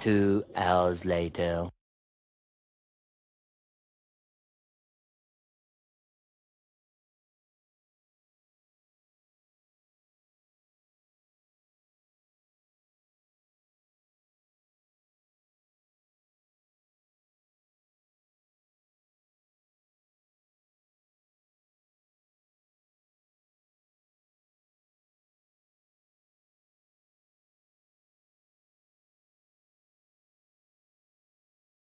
Two hours later.